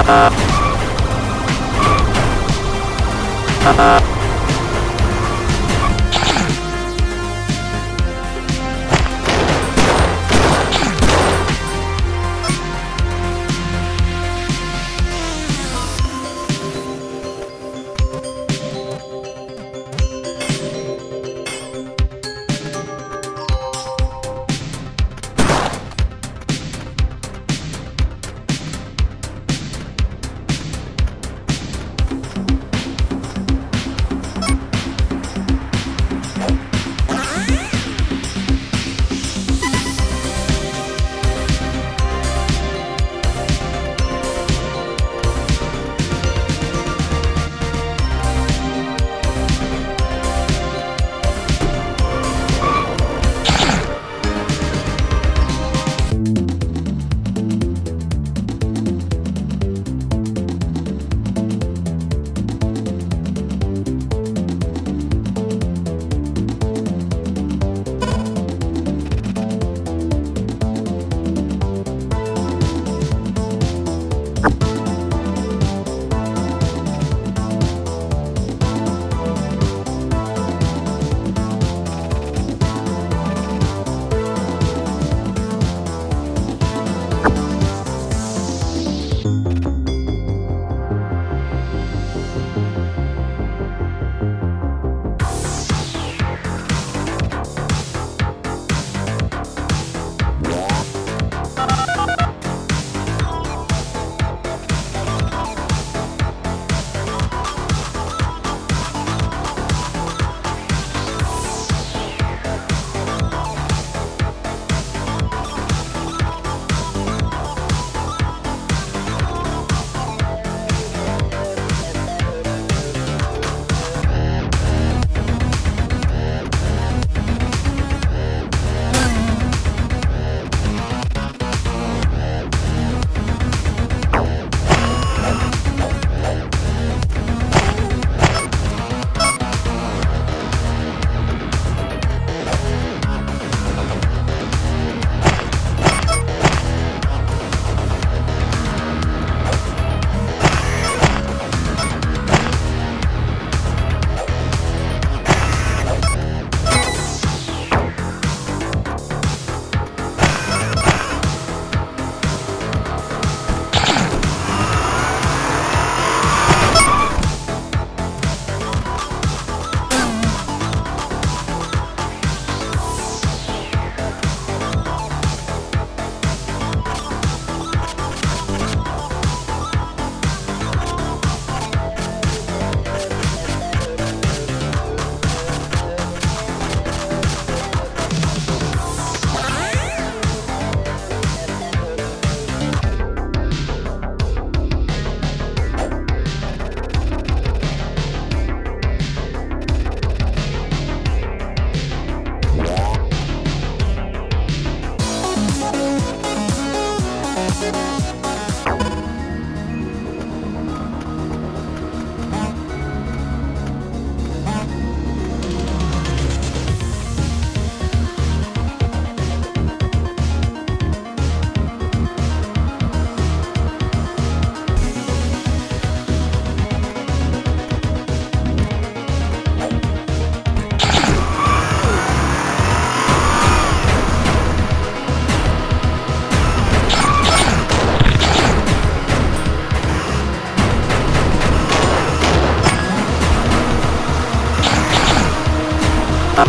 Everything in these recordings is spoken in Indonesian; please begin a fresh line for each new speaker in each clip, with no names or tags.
Uh-huh.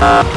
Uh-huh.